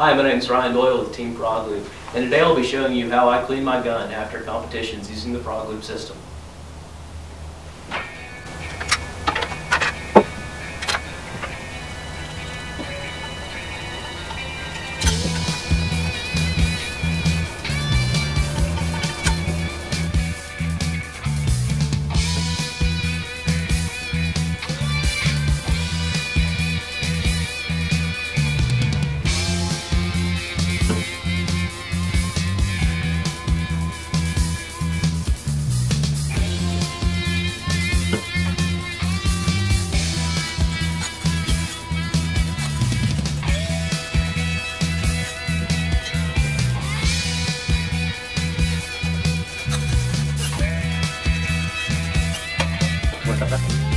Hi, my name is Ryan Doyle with Team FrogLube, and today I'll be showing you how I clean my gun after competitions using the FrogLube system. かか。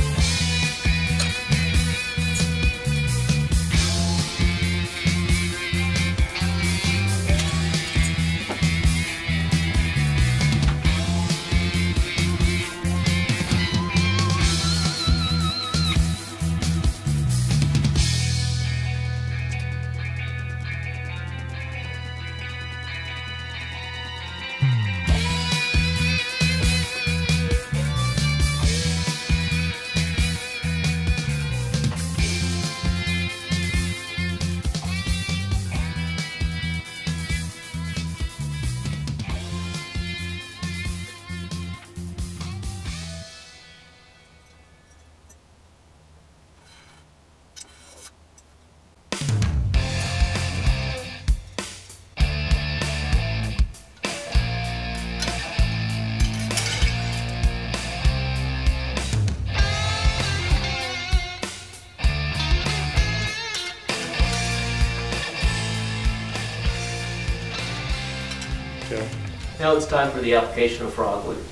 Now it's time for the application of FrogLube.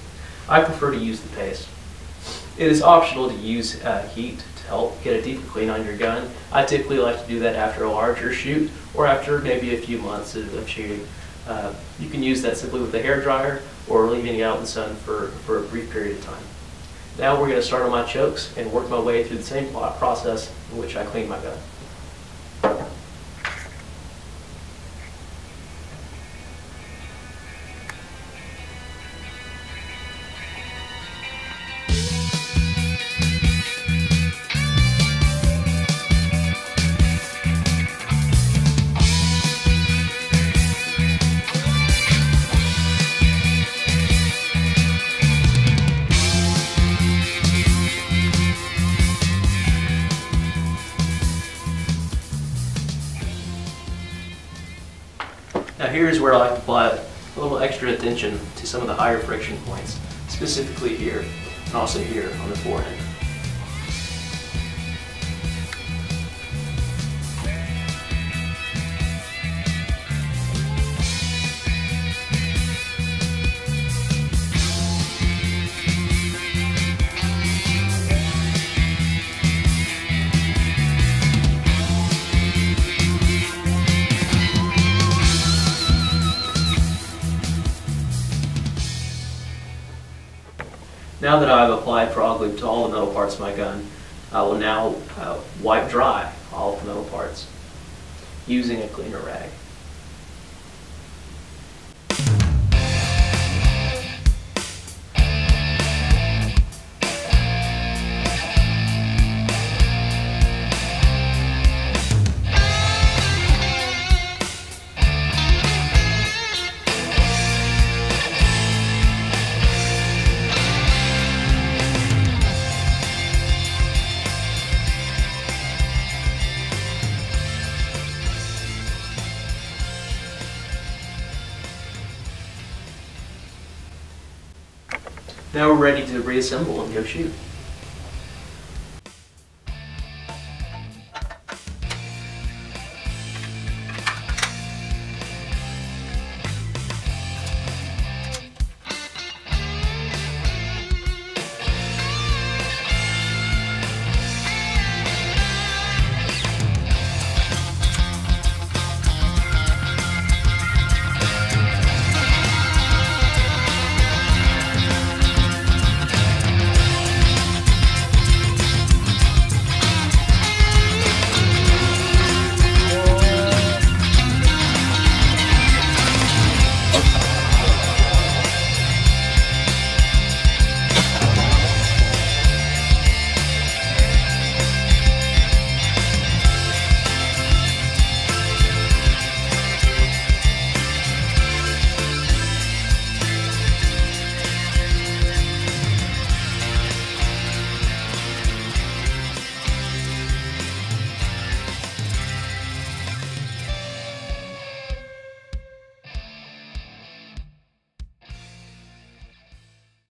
I prefer to use the paste. It is optional to use uh, heat to help get a deeper clean on your gun. I typically like to do that after a larger shoot or after maybe a few months of, of shooting. Uh, you can use that simply with a hair dryer or leaving it out in the sun for, for a brief period of time. Now we're going to start on my chokes and work my way through the same process in which I clean my gun. Here's where I like to apply a little extra attention to some of the higher friction points, specifically here and also here on the forehand. Now that I've applied FrogLube to all the metal parts of my gun, I will now uh, wipe dry all the metal parts using a cleaner rag. Now we're ready to reassemble and go shoot.